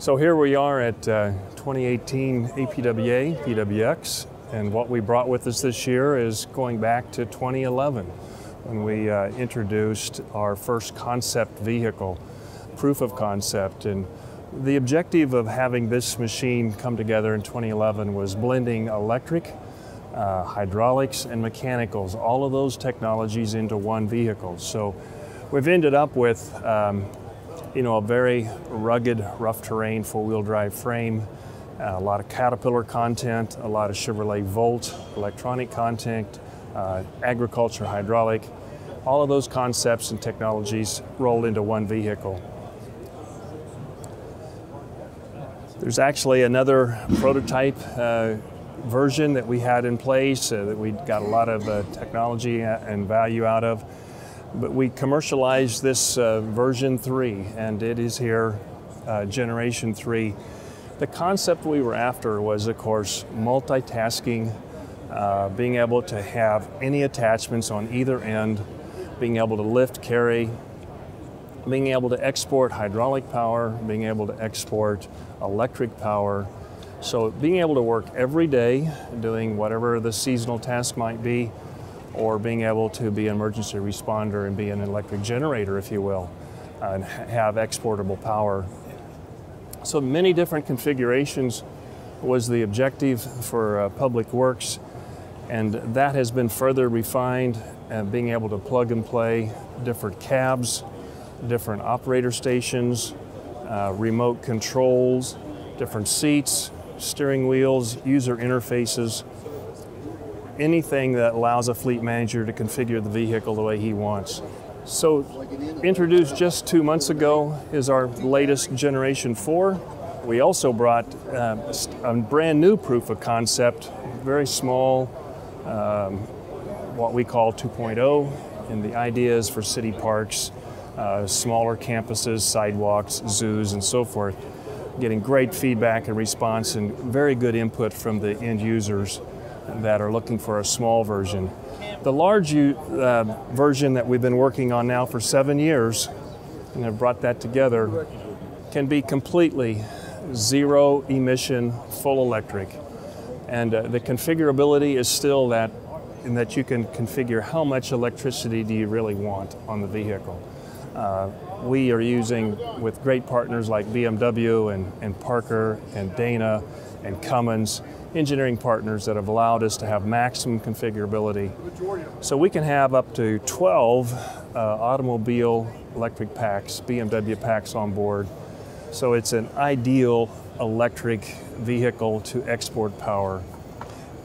So here we are at uh, 2018 APWA, PWX, and what we brought with us this year is going back to 2011 when we uh, introduced our first concept vehicle, proof of concept. And the objective of having this machine come together in 2011 was blending electric, uh, hydraulics, and mechanicals, all of those technologies into one vehicle. So we've ended up with um, you know, a very rugged, rough terrain four-wheel drive frame, uh, a lot of Caterpillar content, a lot of Chevrolet Volt electronic content, uh, agriculture hydraulic, all of those concepts and technologies rolled into one vehicle. There's actually another prototype uh, version that we had in place uh, that we got a lot of uh, technology and value out of. But we commercialized this uh, version 3, and it is here, uh, generation 3. The concept we were after was, of course, multitasking, uh, being able to have any attachments on either end, being able to lift, carry, being able to export hydraulic power, being able to export electric power. So being able to work every day, doing whatever the seasonal task might be, or being able to be an emergency responder and be an electric generator, if you will, and have exportable power. So many different configurations was the objective for uh, Public Works, and that has been further refined, and being able to plug and play different cabs, different operator stations, uh, remote controls, different seats, steering wheels, user interfaces, anything that allows a fleet manager to configure the vehicle the way he wants. So, introduced just two months ago is our latest Generation 4. We also brought uh, a brand new proof of concept, very small, um, what we call 2.0, and the idea is for city parks, uh, smaller campuses, sidewalks, zoos, and so forth. Getting great feedback and response and very good input from the end users that are looking for a small version. The large uh, version that we've been working on now for seven years, and have brought that together, can be completely zero emission, full electric. And uh, the configurability is still that, in that you can configure how much electricity do you really want on the vehicle. Uh, we are using with great partners like BMW and, and Parker and Dana and Cummins engineering partners that have allowed us to have maximum configurability. So we can have up to 12 uh, automobile electric packs, BMW packs on board. So it's an ideal electric vehicle to export power.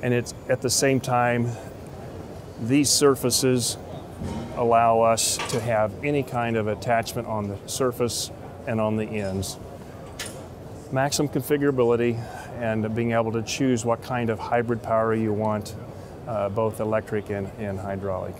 And it's at the same time, these surfaces allow us to have any kind of attachment on the surface and on the ends. Maximum configurability, and being able to choose what kind of hybrid power you want, uh, both electric and, and hydraulic.